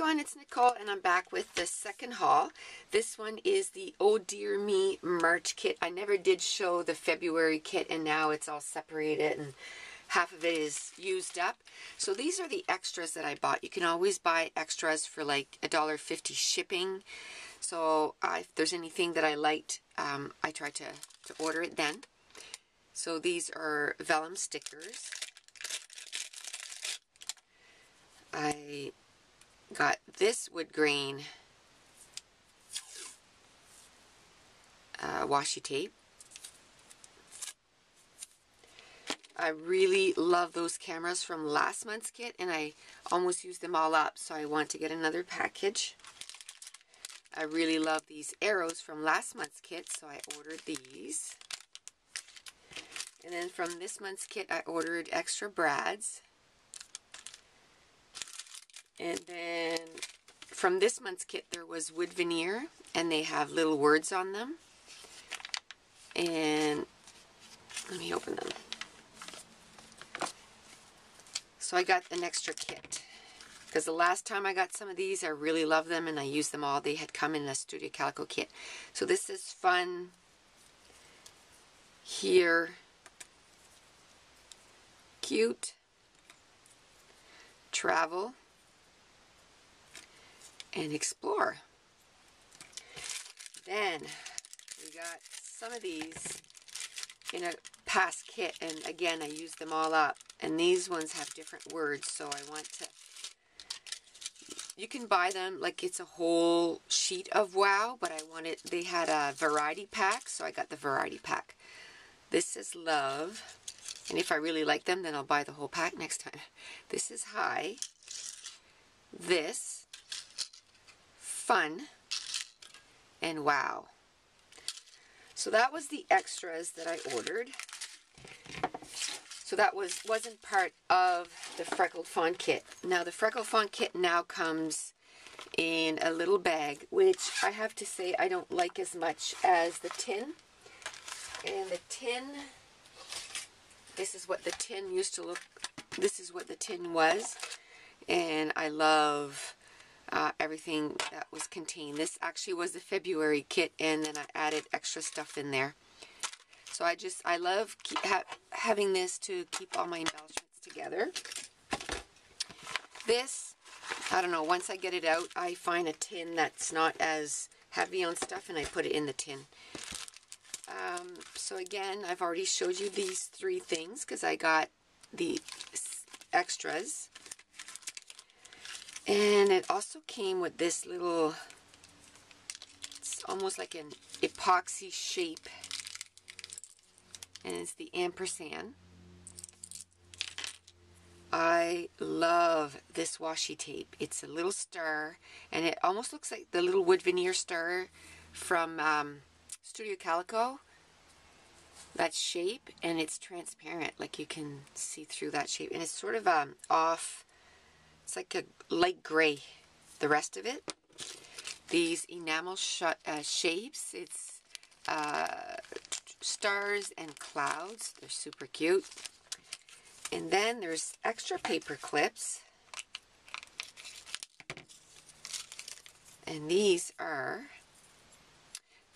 everyone, it's Nicole and I'm back with the second haul. This one is the Oh Deer Me merch kit. I never did show the February kit and now it's all separated and half of it is used up. So these are the extras that I bought. You can always buy extras for like a dollar fifty shipping. So I, if there's anything that I liked, um, I try to, to order it then. So these are vellum stickers. I got this wood grain uh, washi tape. I really love those cameras from last month's kit and I almost used them all up so I want to get another package. I really love these arrows from last month's kit so I ordered these. And then from this month's kit I ordered extra brads. And then from this month's kit, there was wood veneer, and they have little words on them. And let me open them. So I got an extra kit. Because the last time I got some of these, I really love them, and I used them all. They had come in a Studio Calico kit. So this is fun here. Cute. Travel and explore. Then we got some of these in a past kit and again I used them all up. And these ones have different words so I want to you can buy them like it's a whole sheet of wow but I wanted they had a variety pack so I got the variety pack. This is love and if I really like them then I'll buy the whole pack next time. This is high. This fun and wow. So that was the extras that I ordered. So that was, wasn't part of the Freckled Fawn kit. Now the Freckled Fawn kit now comes in a little bag, which I have to say I don't like as much as the tin. And the tin, this is what the tin used to look, this is what the tin was. And I love uh, everything that was contained. This actually was the February kit and then I added extra stuff in there. So I just, I love ha having this to keep all my embellishments together. This, I don't know, once I get it out, I find a tin that's not as heavy on stuff and I put it in the tin. Um, so again, I've already showed you these three things because I got the extras. And it also came with this little, it's almost like an epoxy shape. And it's the ampersand. I love this washi tape. It's a little star, and it almost looks like the little wood veneer star from um, Studio Calico. That shape, and it's transparent, like you can see through that shape. And it's sort of um, off it's like a light gray, the rest of it. These enamel sh uh, shapes, it's uh, stars and clouds. They're super cute. And then there's extra paper clips. And these are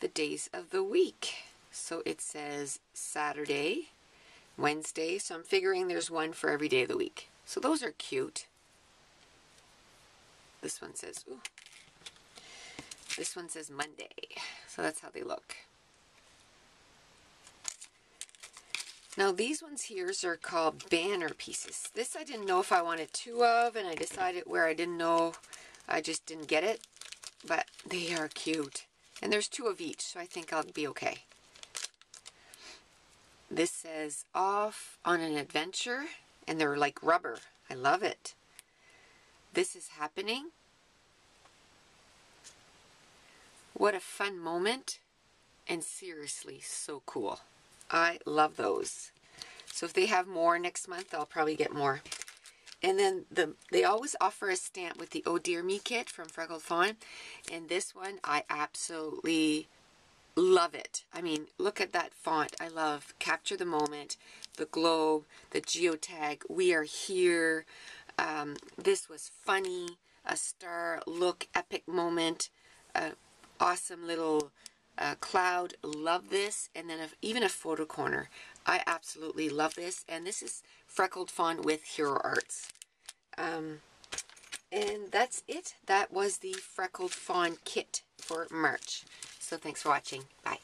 the days of the week. So it says Saturday, Wednesday, so I'm figuring there's one for every day of the week. So those are cute. This one says, ooh. This one says Monday. So that's how they look. Now these ones here are called banner pieces. This I didn't know if I wanted two of and I decided where I didn't know I just didn't get it. But they are cute. And there's two of each so I think I'll be okay. This says off on an adventure and they're like rubber. I love it this is happening. What a fun moment and seriously so cool. I love those. So if they have more next month, I'll probably get more. And then the they always offer a stamp with the Oh Deer Me kit from Freckled Fawn. And this one, I absolutely love it. I mean, look at that font. I love Capture the Moment, the globe, the geotag, We Are Here, Um, this was funny, a star look, epic moment, uh, awesome little uh, cloud. Love this. And then a, even a photo corner. I absolutely love this. And this is Freckled Fawn with Hero Arts. Um, and that's it. That was the Freckled Fawn kit for March. So thanks for watching. Bye.